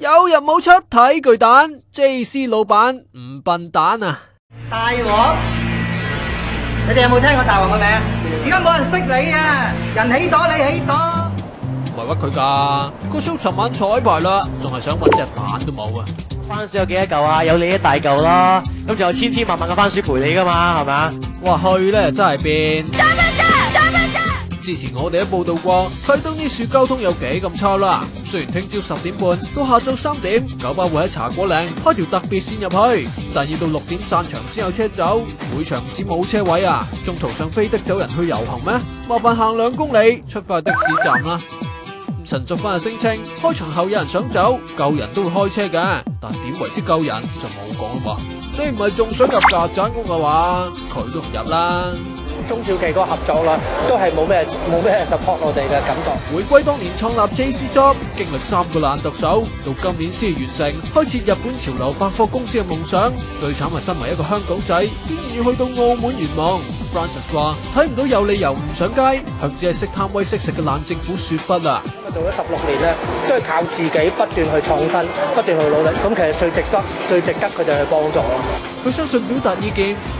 有人冇出睇巨蛋，J.C. 老闆唔笨蛋啊！大王，你哋有冇聽過大王嘅名？而家冇人識你啊！人起朵，你起朵。唔係屈佢噶，個 show 尋晚彩排啦，仲係想搵隻蛋都冇啊！番薯有幾多嚿啊？有你一大嚿啦，咁仲有千千萬萬嘅番薯陪你噶嘛，係咪啊？哇，去咧真係變。之前我哋都報道過，啟東啲樹交通有幾咁差啦。雖然聽朝十點半到下晝三點，九巴會喺茶果嶺開條特別線入去，但要到六點散場先有車走。每場唔知冇車位啊，中途想飛的走人去遊行咩？麻煩行兩公里出翻的士站啦。陳淑芬啊聲稱，開場後有人想走，救人都會開車嘅，但點為之救人就冇講啦噃。你唔係仲想入曱甴屋嘅話，佢都唔入啦。中小企嗰個合作啦，都係冇咩冇咩 support 我哋嘅感覺。回歸當年創立 JC Job，經歷三個爛特首，到今年先完成開設日本潮流百貨公司嘅夢想。最慘係身為一個香港仔，竟然要去到澳門圓夢。Francis 話睇唔到有理由唔上街，向只係識貪威識食嘅爛政府說不啊！做咗十六年咧，都係靠自己不斷去創新，不斷去努力。咁其實最值得、最值得佢哋去幫助咯。佢相信表達意見唔